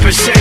100%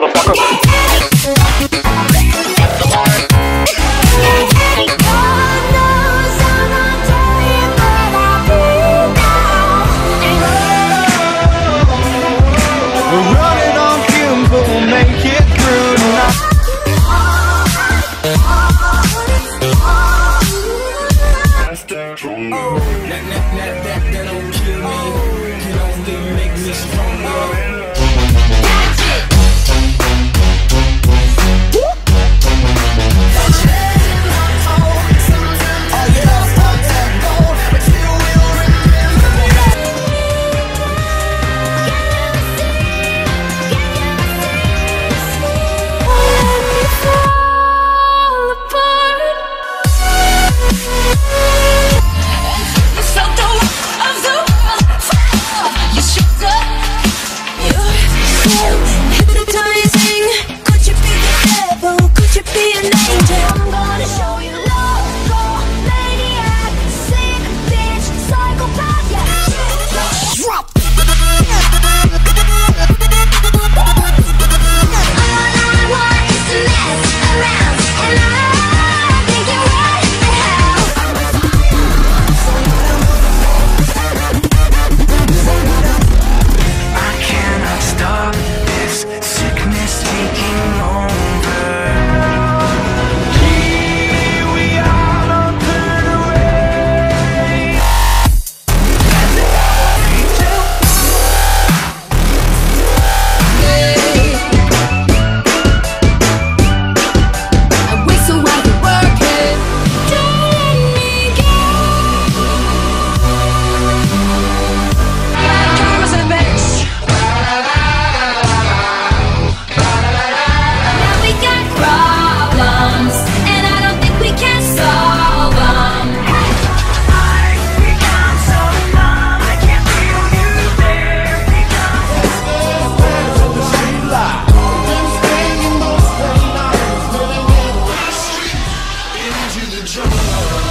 motherfucker. Round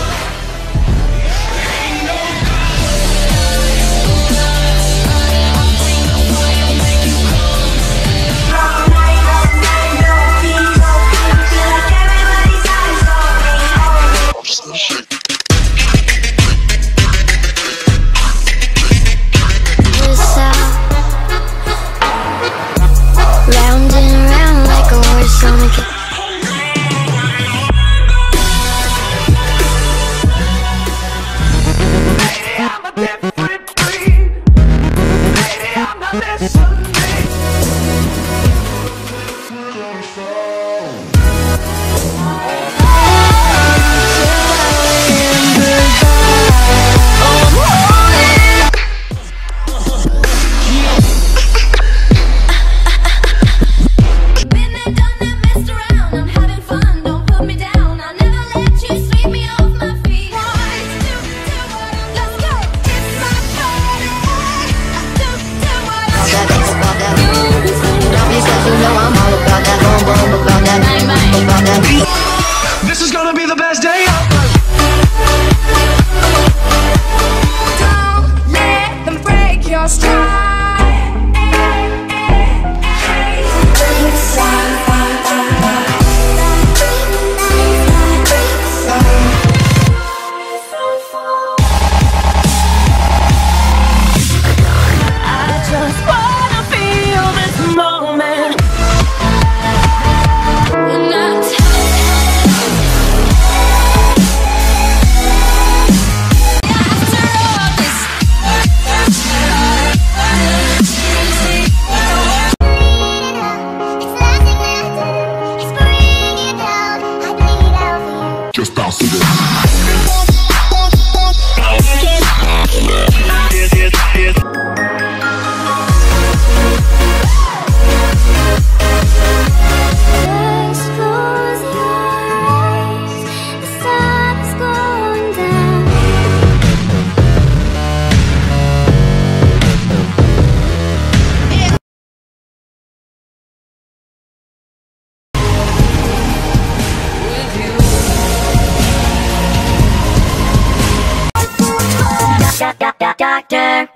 doctor.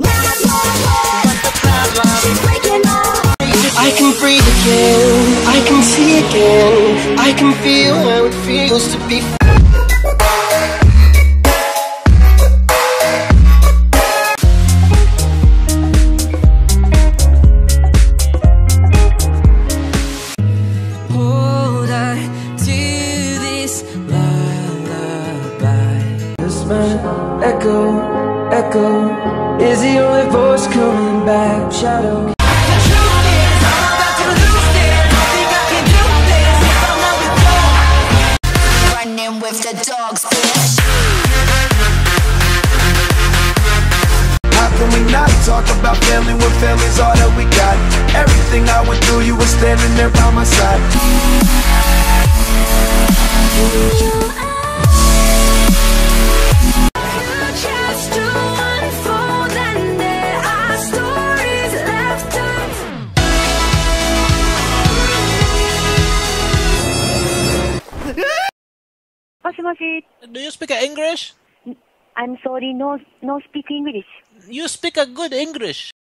I can breathe again, I can see again, I can feel how it feels to be. You. Running with the dogs, bitch. How can we not talk about family when family's all that we got? Everything I went through, you were standing there by my side. was it? Do you speak English? I'm sorry, no, no speak English. You speak a good English.